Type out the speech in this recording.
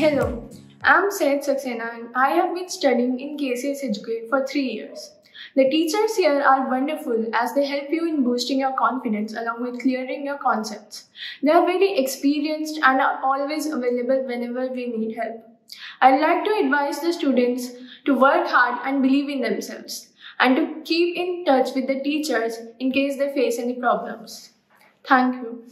Hello, I'm Sahaj Saxena and I have been studying in KCS Educate for three years. The teachers here are wonderful as they help you in boosting your confidence along with clearing your concepts. They are very experienced and are always available whenever we need help. I'd like to advise the students to work hard and believe in themselves and to keep in touch with the teachers in case they face any problems. Thank you.